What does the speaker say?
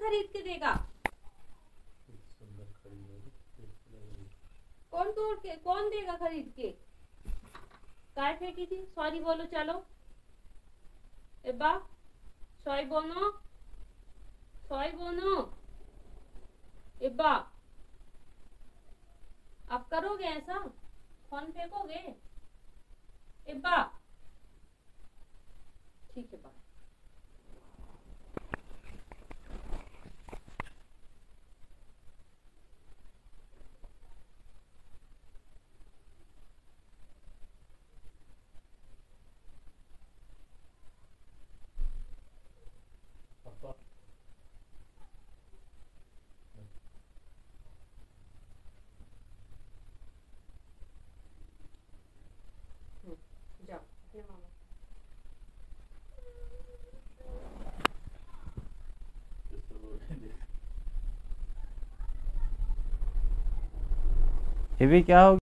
खरीद के देगा। कौन तोड़ के कौन देगा खरीद के काय फेंकी थी? सॉरी बोलो, चलो। एब्बा सॉरी बोलो। सॉरी बोलो। एब्बा, आप करोगे ऐसा? फ़ोन फेंकोगे? एब्बा। ठीक है बा ये भी क्या हो